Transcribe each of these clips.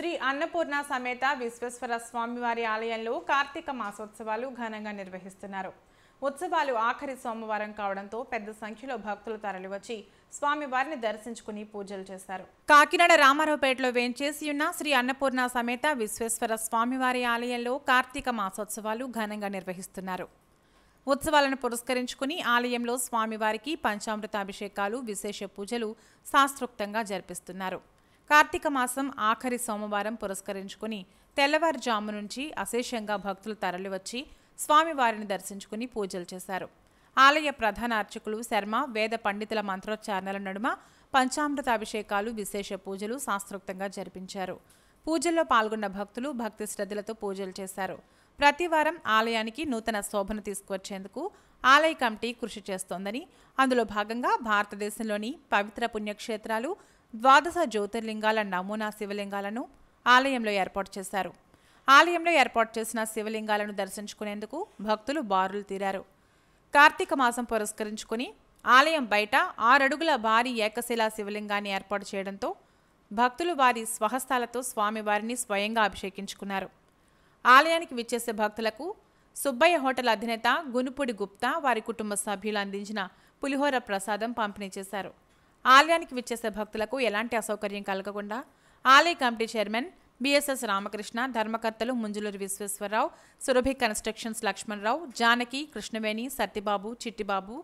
శ్రీ అన్నపూర్ణ సమేత విశ్వేశ్వర స్వామివారి ఆలయంలో కార్తీక మాసోత్సవాలు ఘనంగా నిర్వహిస్తున్నారు. ఉత్సవాలు ఆఖరి సోమవారం కావడంతో పెద్ద సంఖ్యలో భక్తులు తరలివచ్చి స్వామివారిని దర్శించుకుని పూజలు చేశారు. కాకినాడ రామారావుపేటలో వేంచేసి ఉన్న శ్రీ అన్నపూర్ణ సమేత విశ్వేశ్వర స్వామివారి ఆలయంలో కార్తీక మాసోత్సవాలు ఘనంగా నిర్వహిస్తున్నారు. ఉత్సవాలను పురస్కరించుకుని ఆలయంలో స్వామివారికి పంచామృతాభిషేకాలు విశేష పూజలు శాస్త్రోక్తంగా జరిపిస్తున్నారు. కార్తీక మాసం ఆఖరి సోమవారం పురస్కరించుకుని తెల్లవారుజాము నుంచి అశేషంగా భక్తులు తరలివచ్చి స్వామివారిని దర్శించుకుని పూజలు చేశారు. ఆలయ ప్రధాన అర్చకులు శర్మ వేద పండితుల మంత్రోచ్చారణల నడుమ పంచామృతాభిషేకాలు విశేష పూజలు శాస్త్రోక్తంగా జరిపించారు. పూజల్లో పాల్గొన్న భక్తులు భక్తి శ్రద్ధలతో పూజలు చేశారు. ప్రతి వారం ఆలయానికి నూతన శోభను తీసుకువచ్చేందుకు ఆలయ కమిటీ కృషి చేస్తోందని అందులో భాగంగా భారతదేశంలోని పవిత్ర పుణ్యక్షేత్రాలు ద్వాదశ జ్యోతిర్లింగాల నమూనా శివలింగాలను ఆలయంలో ఏర్పాటు చేశారు. ఆలయంలో ఏర్పాటు చేసిన శివలింగాలను దర్శించుకునేందుకు భక్తులు బారులు తీరారు. కార్తీక మాసం పురస్కరించుకుని ఆలయం బయట ఆరడుగుల భారీ ఏకశిలా శివలింగాన్ని ఏర్పాటు చేయడంతో భక్తులు వారి స్వహస్తాలతో స్వామివారిని స్వయంగా అభిషేకించుకున్నారు. ఆలయానికి విచ్చేసే భక్తులకు సుబ్బయ్య హోటల్ అధినేత గునుపుడి గుప్తా వారి కుటుంబ సభ్యులు అందించిన పులిహోర ప్రసాదం పంపిణీ చేశారు. ఆలయానికి విచ్చేసే భక్తులకు ఎలాంటి అసౌకర్యం కలగకుండా ఆలయ కమిటీ చైర్మన్ బిఎస్ఎస్ రామకృష్ణ ధర్మకర్తలు ముంజులూరి విశ్వేశ్వరరావు సురభి కన్స్ట్రక్షన్స్ లక్ష్మణరావు జానకి కృష్ణవేణి సత్యబాబు చిట్టిబాబు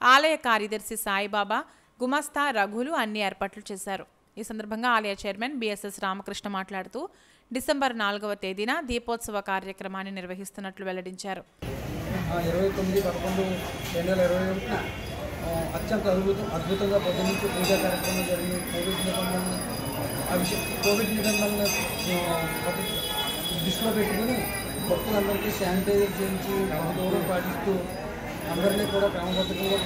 ఆలయ కార్యదర్శి సాయిబాబా గుమస్తా రఘులు అన్ని ఏర్పాట్లు చేశారు. ఈ సందర్భంగా ఆలయ చైర్మన్ బిఎస్ఎస్ రామకృష్ణ మాట్లాడుతూ డిసెంబర్ నాలుగవ తేదీన దీపోత్సవ కార్యక్రమాన్ని నిర్వహిస్తున్నట్లు వెల్లడించారు. ఇరవై తొమ్మిది పదకొండు రెండు వేల ఇరవై అత్యంత అద్భుతం అద్భుతంగా పొద్దు నుంచి పూజా కార్యక్రమం జరిగింది కోవిడ్ నిబంధనలు అభిషే కోవిడ్ నిబంధనలు దృష్టిలో పెట్టుకుని భక్తులందరికీ శానిటైజర్ చేయించి ఒక దూరం పాటిస్తూ అందరినీ కూడా క్రమబద్ధంగా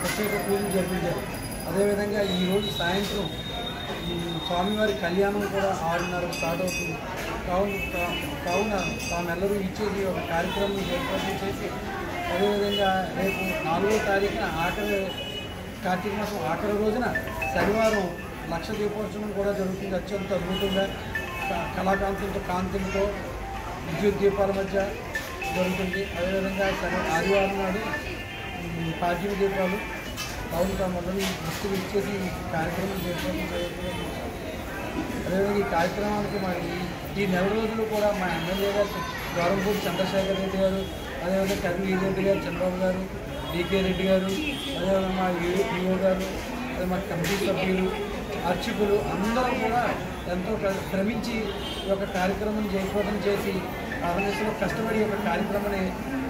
ప్రత్యేక పూజలు జరిపించారు. అదేవిధంగా ఈరోజు సాయంత్రం స్వామివారి కళ్యాణం కూడా ఆరున్నర స్టార్ట్ అవుతుంది. కావున కావున తామెల్లరూ ఇచ్చేది ఒక కార్యక్రమం ఏర్పాటు చేసి అదేవిధంగా రేపు నాలుగో తారీఖున ఆఖరి కార్తీక మాసం ఆఖరి రోజున శనివారం లక్ష దీపోత్సవం కూడా జరుగుతుంది. అత్యంత అద్భుతంగా కళాకాంతులతో కాంతులతో విద్యుత్ దీపాల మధ్య జరుగుతుంది. అదేవిధంగా శని ఆదివారం నాడు ఉమ్, దీపాలు కావున తామందరూ దృష్టికి ఇచ్చేసి కార్యక్రమం చేసుకోవడం జరుగుతుంది అదేవిధంగా ఈ కార్యక్రమానికి మరి ఈ నెల రోజులు కూడా మా ఎమ్మెల్యే గారు ద్వారంపూడి చంద్రశేఖర్ రెడ్డి గారు అదేవిధంగా కర్నూలు రెడ్డి గారు చంద్రబాబు గారు డికే రెడ్డి గారు అదేవిధంగా మా ఈఓ గారు అదే మా కమిటీ సభ్యులు అర్చకులు అందరూ కూడా ఎంతో శ్రమించి ఈ యొక్క కార్యక్రమం జయప్రదం చేసి ఆంధ్రప్రదేశ్లో కష్టపడి యొక్క కార్యక్రమాన్ని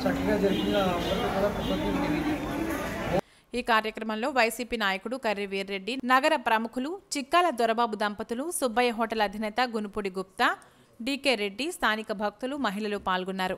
చక్కగా జరిపిన అందరికీ కూడా కృతజ్ఞతలు ఈ కార్యక్రమంలో వైసీపీ నాయకుడు కర్రి వీర్రెడ్డి నగర ప్రముఖులు చిక్కాల దొరబాబు దంపతులు సుబ్బయ్య హోటల్ అధినేత గునుపుడి గుప్తా డీకే రెడ్డి స్థానిక భక్తులు మహిళలు పాల్గొన్నారు.